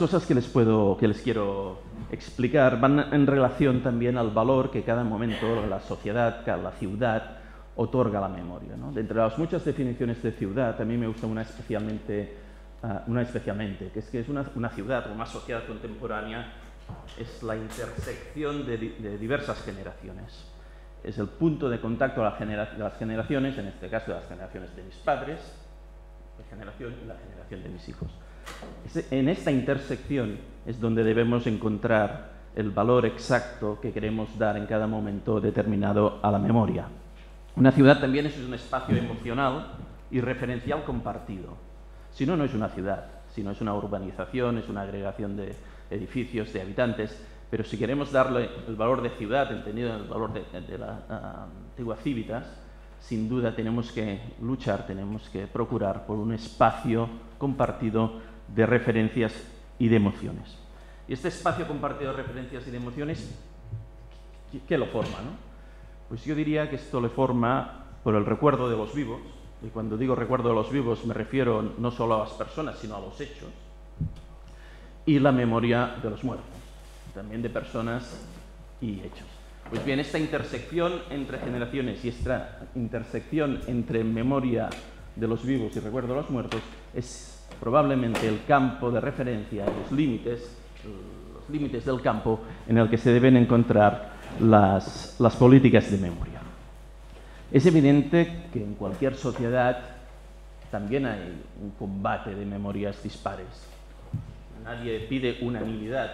cosas que les, puedo, que les quiero explicar van en relación también al valor que cada momento la sociedad, la ciudad, otorga a la memoria. ¿no? De entre las muchas definiciones de ciudad, a mí me gusta una especialmente, ah, una especialmente que es que es una, una, ciudad o una sociedad contemporánea, es la intersección de, de diversas generaciones. Es el punto de contacto de, de, las generaciones, en este caso de las generaciones de mis padres, la generación y la generación de mis hijos. En esta intersección es donde debemos encontrar el valor exacto que queremos dar en cada momento determinado a la memoria. Una ciudad también es un espacio emocional y referencial compartido. Si no, no es una ciudad, si no es una urbanización, es una agregación de edificios, de habitantes, pero si queremos darle el valor de ciudad, entendido en el valor de, de la uh, antigua civitas, sin duda tenemos que luchar, tenemos que procurar por un espacio compartido de referencias y de emociones. Y este espacio compartido de referencias y de emociones, ¿qué lo forma? No? Pues yo diría que esto le forma por el recuerdo de los vivos, y cuando digo recuerdo de los vivos me refiero no solo a las personas, sino a los hechos, y la memoria de los muertos, también de personas y hechos. Pues bien, esta intersección entre generaciones y esta intersección entre memoria de los vivos y recuerdo de los muertos es probablemente el campo de referencia, los límites, los límites del campo en el que se deben encontrar las, las políticas de memoria. Es evidente que en cualquier sociedad también hay un combate de memorias dispares. Nadie pide unanimidad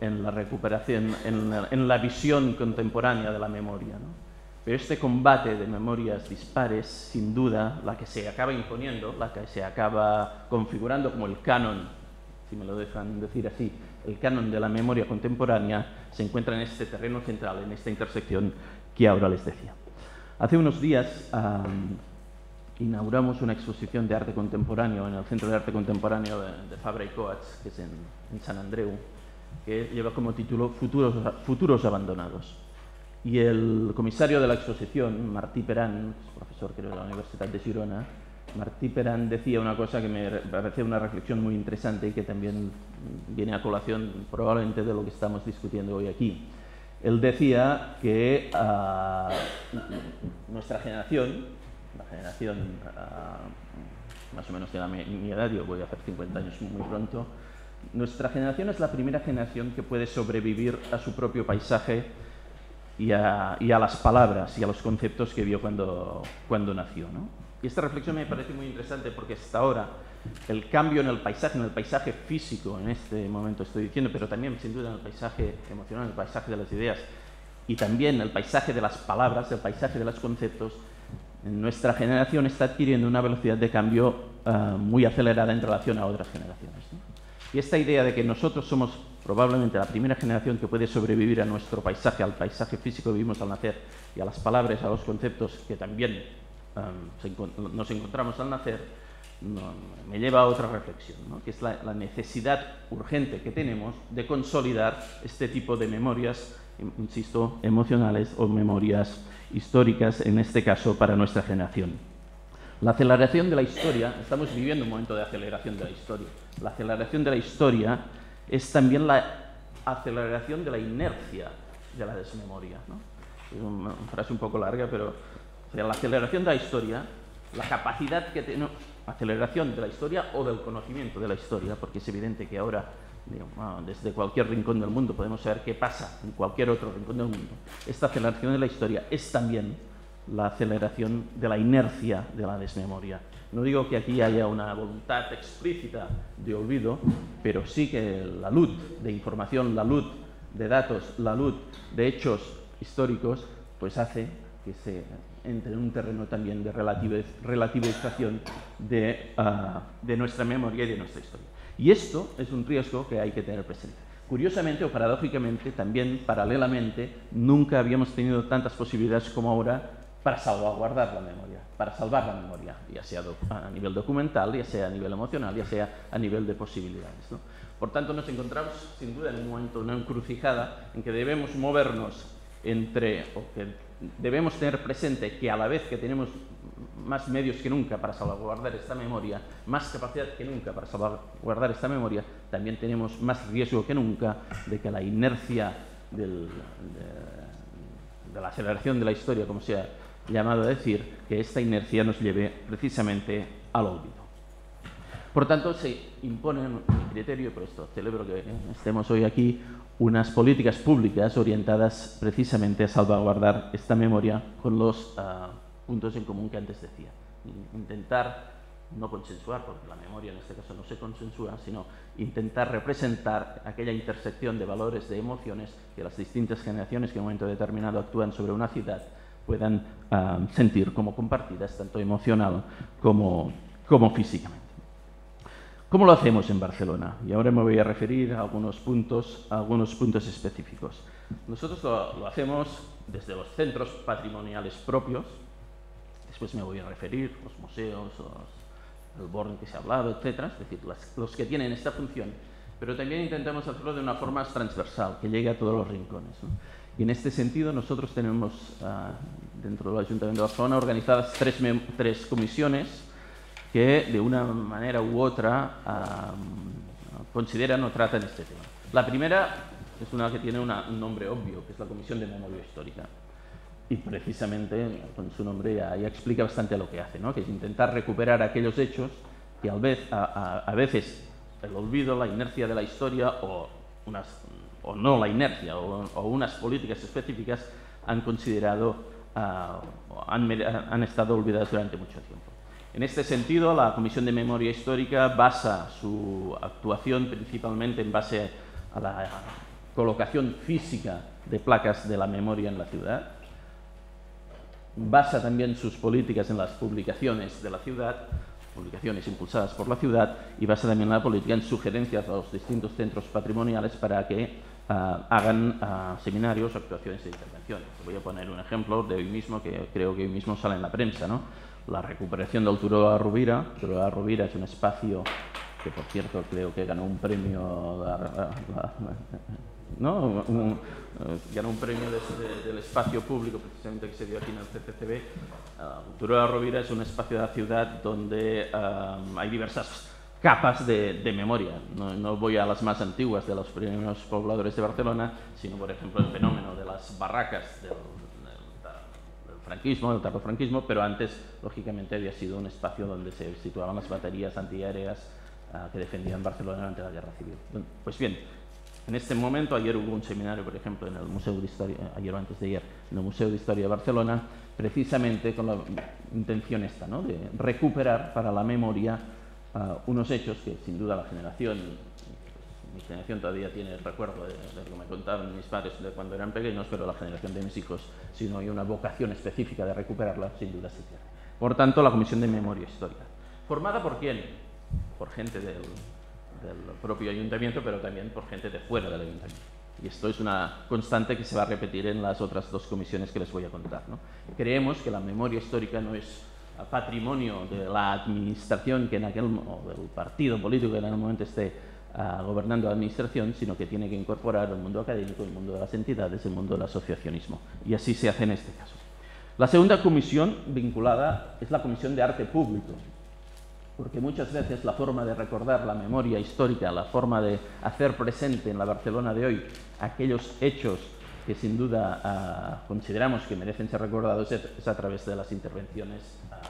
en la recuperación, en la, visión contemporánea de la memoria. ¿no? Pero este combate de memorias dispares, sin duda, la que se acaba imponiendo, la que se acaba configurando como el canon, si me lo dejan decir así, el canon de la memoria contemporánea, se encuentra en este terreno central, en esta intersección que ahora les decía. Hace unos días inauguramos una exposición de arte contemporáneo en el Centro de Arte Contemporáneo de, de Fabra y Coats, que es en, San Andreu, que lleva como título Futuros Abandonados. Y el comisario de la exposición, Martí Perán, profesor creo de la Universidad de Girona, Martí Perán decía una cosa que me parece una reflexión muy interesante y que también viene a colación probablemente de lo que estamos discutiendo hoy aquí. Él decía que uh, nuestra generación, la generación uh, más o menos de la mi edad, yo voy a hacer 50 años muy pronto, nuestra generación es la primera generación que puede sobrevivir a su propio paisaje y a, y a, las palabras y a los conceptos que vio cuando, cuando nació. ¿no? Y esta reflexión me parece muy interesante porque hasta ahora el cambio en el paisaje, en el paisaje físico, en este momento estoy diciendo, pero también sin duda en el paisaje emocional, en el paisaje de las ideas y también el paisaje de las palabras, el paisaje de los conceptos, en nuestra generación está adquiriendo una velocidad de cambio uh, muy acelerada en relación a otras generaciones. ¿no? Y esta idea de que nosotros somos probablemente la primera generación que puede sobrevivir a nuestro paisaje, al paisaje físico que vivimos al nacer y a las palabras, a los conceptos que también um, nos encontramos al nacer, me lleva a otra reflexión, ¿no? que es la, la, necesidad urgente que tenemos de consolidar este tipo de memorias, insisto, emocionales o memorias históricas, en este caso para nuestra generación. La aceleración de la historia, estamos viviendo un momento de aceleración de la historia, la aceleración de la historia es también la aceleración de la inercia de la desmemoria. ¿no? Es una frase un poco larga, pero la aceleración de la historia, la capacidad que tenemos, aceleración de la historia o del conocimiento de la historia, porque es evidente que ahora desde cualquier rincón del mundo podemos saber qué pasa en cualquier otro rincón del mundo. Esta aceleración de la historia es también la aceleración de la inercia de la desmemoria. No digo que aquí haya una voluntad explícita de olvido, pero sí que la luz de información, la luz de datos, la luz de hechos históricos, pues hace que se entre en un terreno también de relativización de, uh, de nuestra memoria y de nuestra historia. Y esto es un riesgo que hay que tener presente. Curiosamente o paradójicamente, también paralelamente, nunca habíamos tenido tantas posibilidades como ahora para salvaguardar la memoria, para salvar la memoria, ya sea a nivel documental, ya sea a nivel emocional, ya sea a nivel de posibilidades. ¿no? Por tanto, nos encontramos sin duda en un momento, una encrucijada en que debemos movernos entre, o que debemos tener presente que a la vez que tenemos más medios que nunca para salvaguardar esta memoria, más capacidad que nunca para salvaguardar esta memoria, también tenemos más riesgo que nunca de que la inercia de, la aceleración de la historia, como se ha llamado a decir, que esta inercia nos lleve precisamente al olvido. Por tanto, se imponen, mi criterio, por esto celebro que estemos hoy aquí, unas políticas públicas orientadas precisamente a salvaguardar esta memoria con los ah, puntos en común que antes decía. Intentar no consensuar, porque la memoria en este caso no se consensúa, sino intentar representar aquella intersección de valores, de emociones que las distintas generaciones que en un momento determinado actúan sobre una ciudad puedan ah, sentir como compartidas, tanto emocional como, como físicamente. ¿Cómo lo hacemos en Barcelona? Y ahora me voy a referir a algunos puntos, algunos puntos específicos. Nosotros lo, hacemos desde los centros patrimoniales propios, después me voy a referir los museos, el Born que se ha hablado, etcétera, es decir, los que tienen esta función, pero también intentamos hacerlo de una forma transversal, que llegue a todos los rincones. Y en este sentido nosotros tenemos ah, dentro del Ayuntamiento de Barcelona organizadas tres, tres comisiones que de una manera u otra consideran o tratan este tema. La primera es una que tiene un nombre obvio, que es la Comisión de Memoria Histórica. Y precisamente con su nombre ya, explica bastante a lo que hace, ¿no? que es intentar recuperar aquellos hechos que a, vez, a, veces el olvido, la inercia de la historia o, unas, o no la inercia o, unas políticas específicas han considerado, uh, han, han estado olvidadas durante mucho tiempo. En este sentido, la Comisión de Memoria Histórica basa su actuación principalmente en base a la colocación física de placas de la memoria en la ciudad, basa también sus políticas en las publicaciones de la ciudad, publicaciones impulsadas por la ciudad, y basa también la política en sugerencias a los distintos centros patrimoniales para que ah, hagan ah, seminarios, actuaciones e intervenciones. Voy a poner un ejemplo de hoy mismo, que creo que hoy mismo sale en la prensa. ¿no? la recuperación del Turó de la Rovira. Turó de la Rovira es un espacio que, por cierto, creo que ganó un premio, ¿no? ganó un premio del espacio público, precisamente que se dio aquí en el CCCB. Uh, de la Rovira es un espacio de la ciudad donde hay diversas capas de, memoria. No, voy a las más antiguas de los primeros pobladores de Barcelona, sino, por ejemplo, el fenómeno de las barracas del, franquismo, del franquismo, pero antes, lógicamente, había sido un espacio donde se situaban las baterías antiaéreas uh, que defendían Barcelona durante la Guerra Civil. Pues bien, en este momento, ayer hubo un seminario, por ejemplo, en el Museo de Historia, ayer o antes de ayer, en el Museo de Historia de Barcelona, precisamente con la intención esta, ¿no? de recuperar para la memoria uh, unos hechos que, sin duda, la generación mi generación todavía tiene el recuerdo de, lo que me contaban mis padres de cuando eran pequeños, pero la generación de mis hijos, si no hay una vocación específica de recuperarla, sin duda se tiene. Por tanto, la Comisión de Memoria Histórica. ¿Formada por quién? Por gente del, propio ayuntamiento, pero también por gente de fuera del ayuntamiento. Y esto es una constante que se va a repetir en las otras dos comisiones que les voy a contar. Creemos que la memoria histórica no es patrimonio de la administración que en aquel, o del partido político que en aquel momento esté gobernando la administración, sino que tiene que incorporar el mundo académico, el mundo de las entidades, el mundo del asociacionismo. Y así se hace en este caso. La segunda comisión vinculada es la Comisión de Arte Público, porque muchas veces la forma de recordar la memoria histórica, la forma de hacer presente en la Barcelona de hoy aquellos hechos que sin duda ah, consideramos que merecen ser recordados es, a través de las intervenciones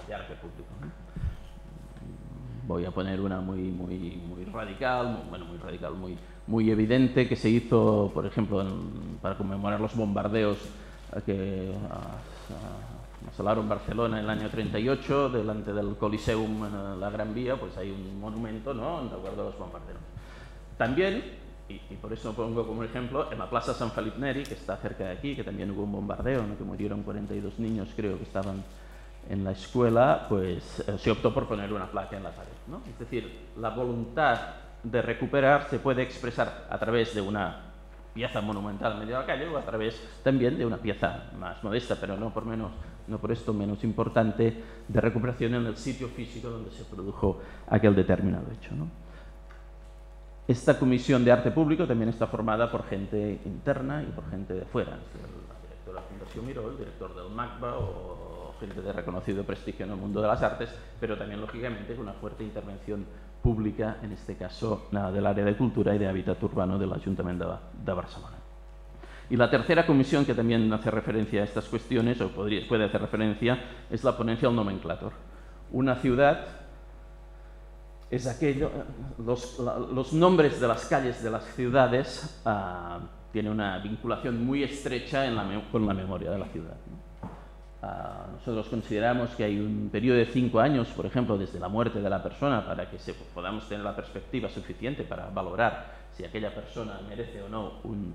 de arte público voy a poner una muy, muy, muy radical, muy, bueno, muy radical, muy, muy evidente, que se hizo, por ejemplo, para conmemorar los bombardeos que asolaron Barcelona en el año 38, delante del Coliseum en la Gran Vía, pues hay un monumento ¿no? en recuerdo a los bombarderos. También, y, por eso pongo como ejemplo, en la Plaza San Felipe Neri, que está cerca de aquí, que también hubo un bombardeo, en que murieron 42 niños, creo que estaban en la escuela, pues eh, se optó por poner una placa en la pared. ¿no? Es decir, la voluntad de recuperar se puede expresar a través de una pieza monumental en medio de la calle o a través también de una pieza más modesta, pero no por, menos, no por esto menos importante, de recuperación en el sitio físico donde se produjo aquel determinado hecho. ¿no? Esta comisión de arte público también está formada por gente interna y por gente de fuera. La director de la Fundación Miró, el director del MACBA o de reconocido prestigio en el mundo de las artes, pero también, lógicamente, con una fuerte intervención pública, en este caso del área de cultura y de hábitat urbano del Ayuntamiento de, Barcelona. Y la tercera comisión que también hace referencia a estas cuestiones, o podría, puede hacer referencia, es la ponencia del nomenclator. Una ciudad es aquello, los, los nombres de las calles de las ciudades uh, tienen una vinculación muy estrecha en la con la memoria de la ciudad. ¿no? Uh, nosotros consideramos que hay un periodo de cinco años, por ejemplo, desde la muerte de la persona, para que se, podamos tener la perspectiva suficiente para valorar si aquella persona merece o no un,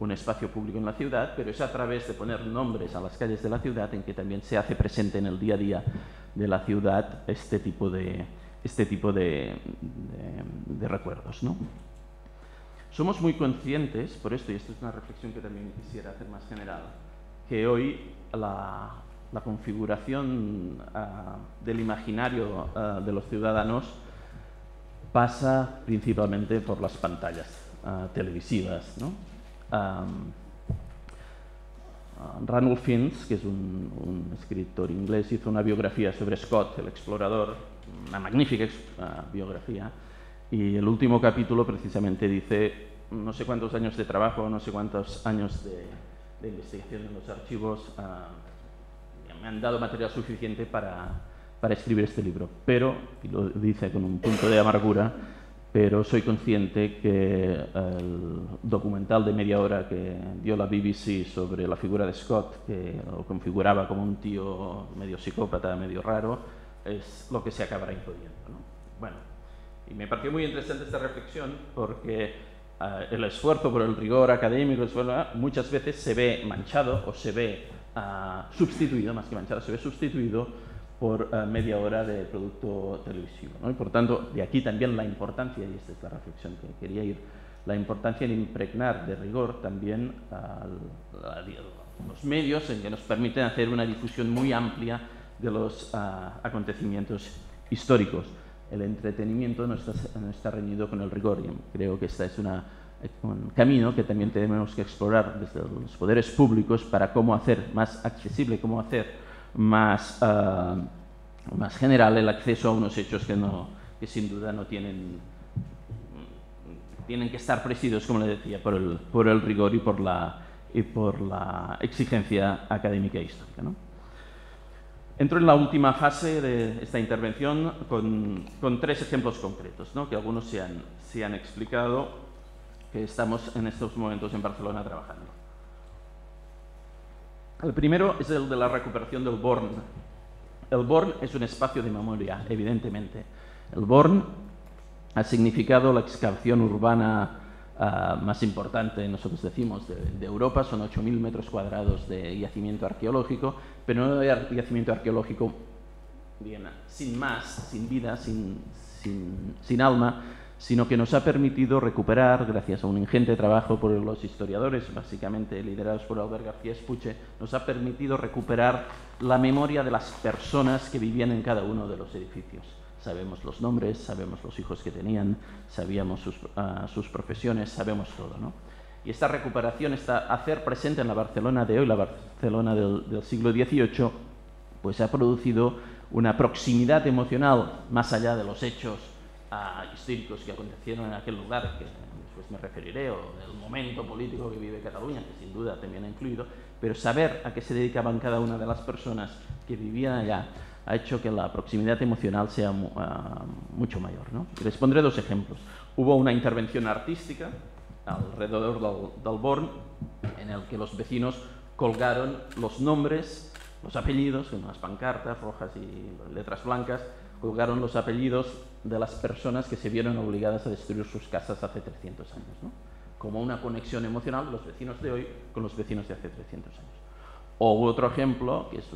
un espacio público en la ciudad, pero es a través de poner nombres a las calles de la ciudad en que también se hace presente en el día a día de la ciudad este tipo de, este tipo de, de, de recuerdos. ¿no? Somos muy conscientes, por esto, y esto es una reflexión que también quisiera hacer más general, que hoy la, la configuración uh, del imaginario uh, de los ciudadanos pasa principalmente por las pantallas uh, televisivas. Ranulph Fiennes, que es un, escritor inglés, hizo una biografía sobre Scott, el explorador, una magnífica biografía, y el último capítulo precisamente dice no sé cuántos años de trabajo, no sé cuántos años de, de investigación en los archivos me han dado material suficiente para, para escribir este libro, pero, y lo dice con un punto de amargura, pero soy consciente que el documental de media hora que dio la BBC sobre la figura de Scott, que lo configuraba como un tío medio psicópata, medio raro, es lo que se acabará imponiendo. ¿no? Bueno, y me pareció muy interesante esta reflexión porque uh, el esfuerzo por el rigor académico muchas veces se ve manchado o se ve uh, sustituido, más que manchado, se ve sustituido por uh, media hora de producto televisivo. ¿no? Y por tanto, de aquí también la importancia, y esta es la reflexión que quería ir, la importancia de impregnar de rigor también a los medios en que nos permiten hacer una difusión muy amplia de los uh, acontecimientos históricos. El entretenimiento no está, no está reñido con el rigor y creo que este es una, un camino que también tenemos que explorar desde los poderes públicos para cómo hacer más accesible, cómo hacer más, uh, más general el acceso a unos hechos que, no, que sin duda no tienen, tienen que estar presididos, como le decía, por el, por el rigor y por la, y por la exigencia académica e histórica. ¿no? Entro en la última fase de esta intervención con, con tres ejemplos concretos, ¿no? que algunos se han, se han explicado, que estamos en estos momentos en Barcelona trabajando. El primero es el de la recuperación del Born. El Born es un espacio de memoria, evidentemente. El Born ha significado la excavación urbana uh, más importante, nosotros decimos, de, Europa. Son 8.000 metros cuadrados de yacimiento arqueológico, pero no de yacimiento arqueológico bien, sin más, sin vida, sin, sin alma, sino que nos ha permitido recuperar, gracias a un ingente trabajo por los historiadores, básicamente liderados por Albert García Espuche, nos ha permitido recuperar la memoria de las personas que vivían en cada uno de los edificios. Sabemos los nombres, sabemos los hijos que tenían, sabíamos sus, uh, sus profesiones, sabemos todo. ¿no? Y esta recuperación, esta hacer presente en la Barcelona de hoy, la Barcelona del, del siglo XVIII, pues ha producido una proximidad emocional más allá de los hechos uh, históricos que acontecieron en aquel lugar, que después me referiré, o del momento político que vive Cataluña, que sin duda también ha incluido, pero saber a qué se dedicaban cada una de las personas que vivían allá ha hecho que la proximidad emocional sea uh, mucho mayor. ¿no? Les pondré dos ejemplos. Hubo una intervención artística alrededor del, del Born, en el que los vecinos colgaron los nombres, los apellidos, con unas pancartas rojas y letras blancas, colgaron los apellidos de las personas que se vieron obligadas a destruir sus casas hace 300 años, ¿no? como una conexión emocional de los vecinos de hoy con los vecinos de hace 300 años. O otro ejemplo, que es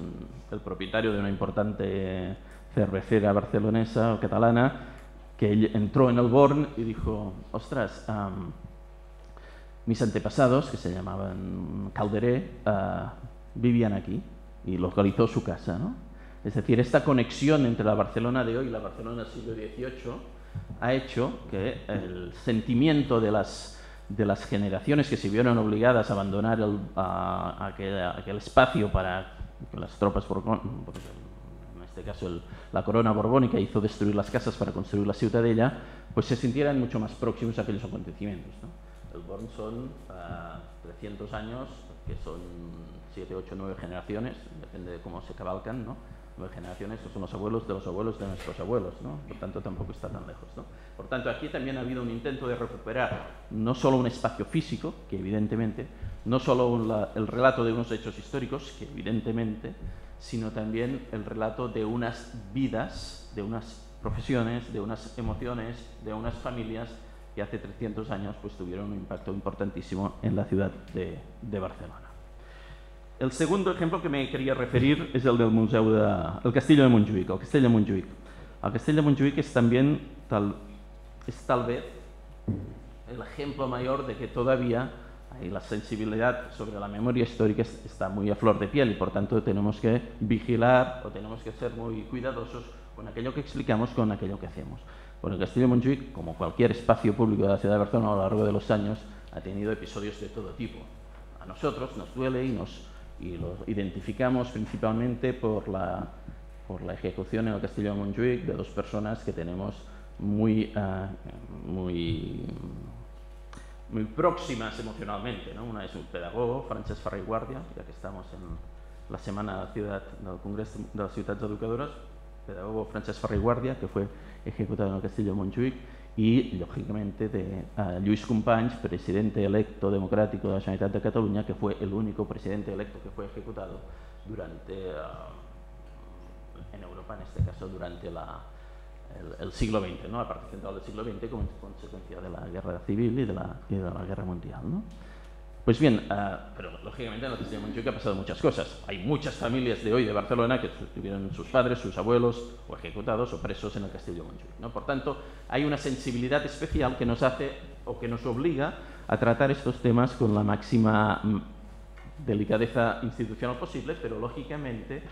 el propietario de una importante cervecera barcelonesa o catalana, que entró en el Born y dijo, ostras, mis antepasados, que se llamaban Calderé, uh, vivían aquí y localizó su casa. ¿no? Es decir, esta conexión entre la Barcelona de hoy y la Barcelona del siglo XVIII ha hecho que el sentimiento de las, de las generaciones que se vieron obligadas a abandonar el, a, aquel, aquel, espacio para que las tropas, en este caso la corona borbónica, hizo destruir las casas para construir la ciudadela, pues se sintieran mucho más próximos a aquellos acontecimientos. ¿no? El Born son uh, 300 años, que son 7, 8, 9 generaciones, depende de cómo se cabalcan, ¿no? Generaciones, son los abuelos de los abuelos de nuestros abuelos, ¿no? por tanto tampoco está tan lejos. ¿no? Por tanto, aquí también ha habido un intento de recuperar no solo un espacio físico, que evidentemente, no solo el relato de unos hechos históricos, que evidentemente, sino también el relato de unas vidas, de unas profesiones, de unas emociones, de unas familias que hace 300 años pues, tuvieron un impacto importantísimo en la ciudad de Barcelona. El segundo ejemplo que me quería referir es el del Museo de, el Castillo de Montjuïc, el Castell de Montjuïc. El Castell de Montjuïc es también, tal, es tal vez, el ejemplo mayor de que todavía hay la sensibilidad sobre la memoria histórica está muy a flor de piel y por tanto tenemos que vigilar o tenemos que ser muy cuidadosos con aquello que explicamos, con aquello que hacemos. Bueno, el Castillo de Montjuïc, como cualquier espacio público de la ciudad de Barcelona a lo largo de los años, ha tenido episodios de todo tipo. A nosotros nos duele y nos y lo identificamos principalmente por la, por la ejecución en el Castillo de Montjuïc de dos personas que tenemos muy, uh, muy, muy próximas emocionalmente. ¿no? Una es un pedagogo, Francesc Ferrer Guàrdia, ya que estamos en la semana de la ciudad, del Congreso de las Ciudades Educadoras, pedagogo Francesc Ferrer Guàrdia, que fue ejecutado en el Castillo de Montjuïc, y, lógicamente, de uh, Lluís Companys, presidente electo democrático de la Generalitat de Cataluña, que fue el único presidente electo que fue ejecutado durante, uh, en Europa, en este caso, durante la, el, siglo XX, ¿no? la parte central del siglo XX, como consecuencia de la guerra civil y de la, y de la guerra mundial. ¿no? Pues bien, uh, pero lógicamente en el Castillo de Montjuïc ha pasado muchas cosas. Hay muchas familias de hoy de Barcelona que tuvieron sus padres, sus abuelos, o ejecutados o presos en el Castillo de Montjuïc. ¿no? Por tanto, hay una sensibilidad especial que nos hace o que nos obliga a tratar estos temas con la máxima delicadeza institucional posible, pero lógicamente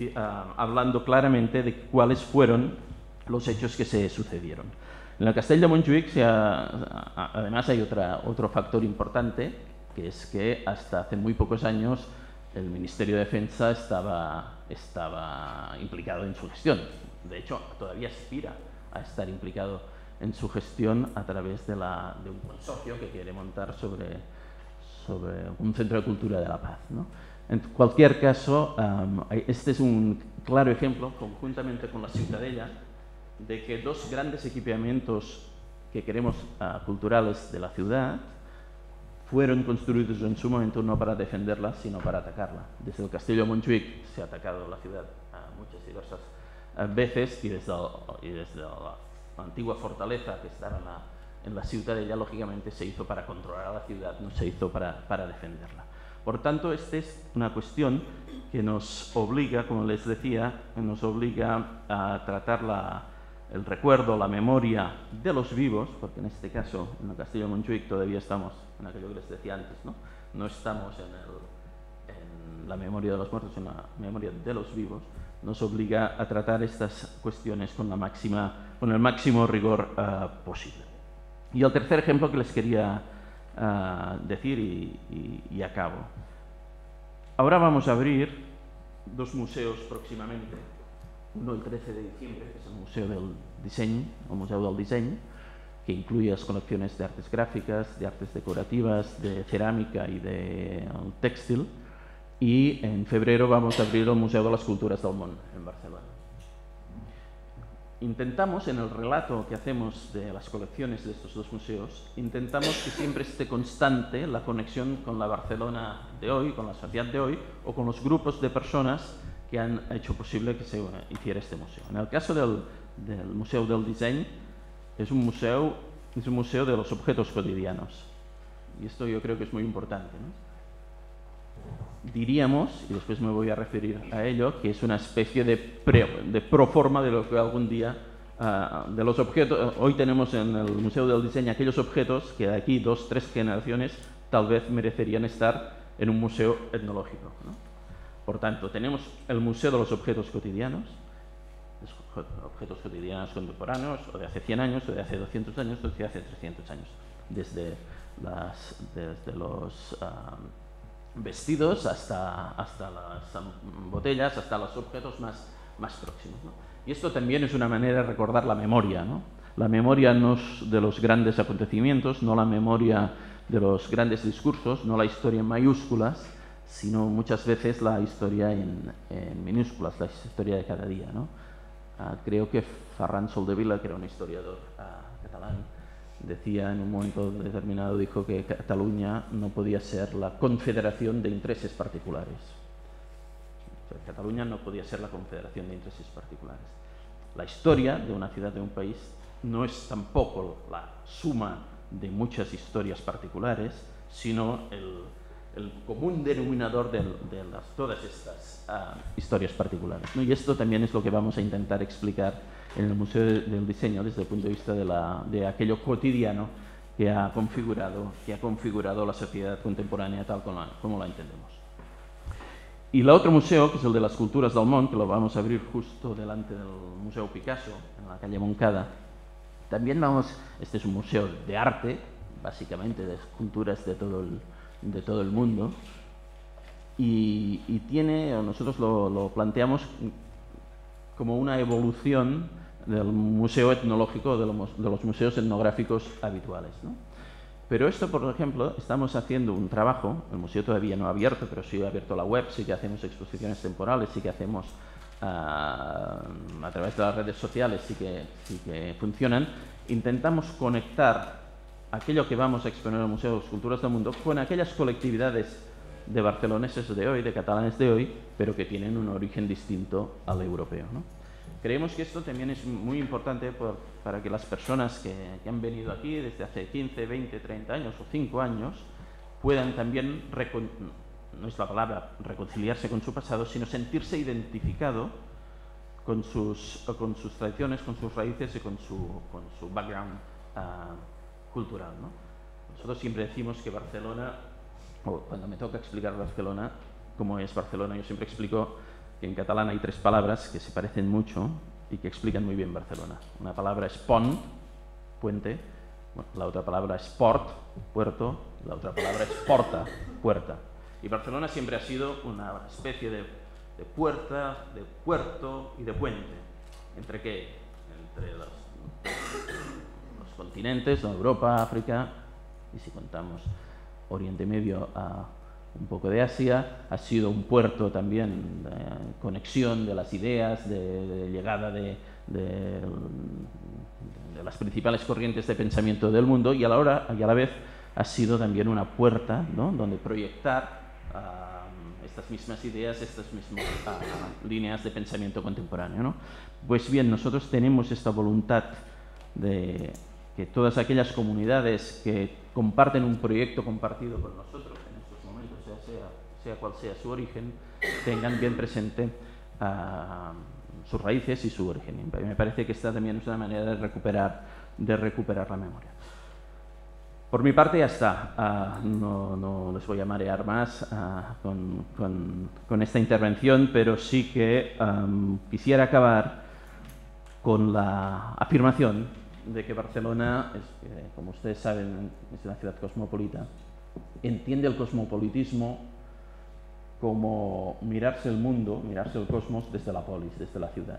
uh, hablando claramente de cuáles fueron los hechos que se sucedieron. En el Castillo de ha, además, hay otra, otro factor importante que es que hasta hace muy pocos años el Ministerio de Defensa estaba, estaba implicado en su gestión. De hecho, todavía aspira a estar implicado en su gestión a través de, la, de un consorcio que quiere montar sobre, sobre un centro de cultura de la paz. ¿no? En cualquier caso, um, este es un claro ejemplo, conjuntamente con la Ciutadella, de que dos grandes equipamientos que queremos uh, culturales de la ciudad fueron construidos en su momento no para defenderla, sino para atacarla. Desde el castillo de Montjuïc se ha atacado la ciudad muchas diversas veces y desde, el, y desde la antigua fortaleza que estaba en la, en la ciudad, ella lógicamente se hizo para controlar la ciudad, no se hizo para, para defenderla. Por tanto, esta es una cuestión que nos obliga, como les decía, nos obliga a tratar la, el recuerdo, la memoria de los vivos, porque en este caso en el Castillo de Montjuïc todavía estamos en aquello que les decía antes, ¿no? No estamos en, el, en la memoria de los muertos, en la memoria de los vivos, nos obliga a tratar estas cuestiones con, la máxima, con el máximo rigor uh, posible. Y el tercer ejemplo que les quería uh, decir y acabo. Ahora vamos a abrir dos museos próximamente uno el 13 de diciembre, que es el Museo del Diseño, el Museo del Diseño, que incluye las colecciones de artes gráficas, de artes decorativas, de cerámica y de textil. Y en febrero vamos a abrir el Museo de las Culturas del Mundo en Barcelona. Intentamos, en el relato que hacemos de las colecciones de estos dos museos, intentamos que siempre esté constante la conexión con la Barcelona de hoy, con la sociedad de hoy, o con los grupos de personas que han hecho posible que se hiciera este museo. En el caso del, del Museo del Diseño, es un museo, es un museo de los objetos cotidianos. Y esto yo creo que es muy importante. ¿no? Diríamos, y después me voy a referir a ello, que es una especie de, pre, de proforma de lo que algún día, uh, de los objetos, hoy tenemos en el Museo del Diseño aquellos objetos que de aquí dos, tres generaciones tal vez merecerían estar en un museo etnológico. ¿no? Por tanto, tenemos el Museo de los Objetos Cotidianos, objetos cotidianos contemporáneos, o de hace 100 años, o de hace 200 años, o de hace 300 años, desde los vestidos hasta, las botellas, hasta los objetos más, más próximos. Y esto también es una manera de recordar la memoria, ¿no? La memoria no de los grandes acontecimientos, no la memoria de los grandes discursos, no la historia en mayúsculas, sino muchas veces la historia en, minúsculas, la historia de cada día. Ah, creo que Ferran Soldevila, que era un historiador ah, catalán, decía en un momento determinado, dijo que Cataluña no podía ser la confederación de intereses particulares. Cataluña no podía ser la confederación de intereses particulares. La historia de una ciudad, de un país, no es tampoco la suma de muchas historias particulares, sino el, común denominador de, todas estas ah, historias particulares. Y esto también es lo que vamos a intentar explicar en el Museo del Diseño desde el punto de vista de, aquello cotidiano que ha, configurado, que ha configurado la sociedad contemporánea tal como la, como la entendemos. Y el otro museo, que es el de las culturas del Mont, que lo vamos a abrir justo delante del Museo Picasso, en la calle Moncada, también vamos, este es un museo de arte, básicamente de esculturas de todo el, de todo el mundo, y, tiene, nosotros lo, planteamos como una evolución del museo etnológico, de los, museos etnográficos habituales. Pero esto, por ejemplo, estamos haciendo un trabajo, el museo todavía no ha abierto, pero sí ha abierto la web, sí que hacemos exposiciones temporales, sí que hacemos a, través de las redes sociales sí que, sí que funcionan, intentamos conectar aquello que vamos a exponer en el Museo de Esculturas del Mundo con aquellas colectividades de barceloneses de hoy, de catalanes de hoy, pero que tienen un origen distinto al europeo. Creemos que esto también es muy importante para que las personas que, han venido aquí desde hace 15, 20, 30 años o 5 años puedan también no es la palabra reconciliarse con su pasado, sino sentirse identificado con sus, tradiciones, con sus raíces y con su, con su background ah, cultural. Nosotros siempre decimos que Barcelona, o cuando me toca explicar Barcelona, cómo es Barcelona, yo siempre explico que en catalán hay tres palabras que se parecen mucho y que explican muy bien Barcelona. Una palabra es pont, puente, la otra palabra es port, puerto, la otra palabra es porta, puerta. Y Barcelona siempre ha sido una especie de, puerta, de puerto y de puente. ¿Entre qué? Entre los, continentes, Europa, África, y si contamos Oriente Medio a un poco de Asia, ha sido un puerto también de conexión de las ideas, de, llegada de, de, las principales corrientes de pensamiento del mundo y a la, hora, y a la vez ha sido también una puerta ¿no? donde proyectar estas mismas ideas, estas mismas líneas de pensamiento contemporáneo. ¿no? Pues bien, nosotros tenemos esta voluntad de que todas aquellas comunidades que comparten un proyecto compartido con nosotros en estos momentos, sea, cual sea su origen, tengan bien presente sus raíces y su origen. Me parece que esta también es una manera de recuperar, de recuperar la memoria. Por mi parte ya está. Ah, no, les voy a marear más ah, con, esta intervención, pero sí que quisiera acabar con la afirmación de que Barcelona, como ustedes saben, es una ciudad cosmopolita, entiende el cosmopolitismo como mirarse el mundo, mirarse el cosmos desde la polis, desde la ciudad.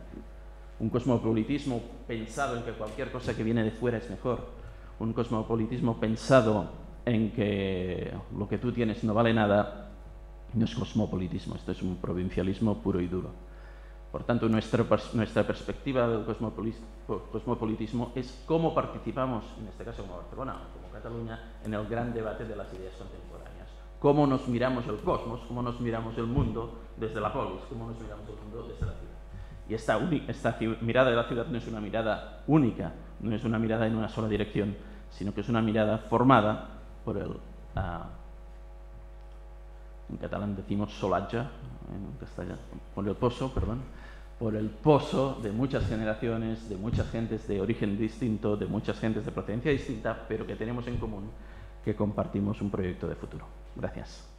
Un cosmopolitismo pensado en que cualquier cosa que viene de fuera es mejor, un cosmopolitismo pensado en que lo que tú tienes no vale nada, no es cosmopolitismo, esto es un provincialismo puro y duro. Por tanto, nuestra, nuestra perspectiva del cosmopolitismo es cómo participamos, en este caso como Barcelona o como Cataluña, en el gran debate de las ideas contemporáneas. Cómo nos miramos el cosmos, cómo nos miramos el mundo desde la polis, cómo nos miramos el mundo desde la ciudad. Y esta, mirada de la ciudad no es una mirada única, no es una mirada en una sola dirección, sino que es una mirada formada por el, uh, en catalán decimos solatge, en castellano, por el pozo, perdón, por el pozo de muchas generaciones, de muchas gentes de origen distinto, de muchas gentes de procedencia distinta, pero que tenemos en común que compartimos un proyecto de futuro. Gracias.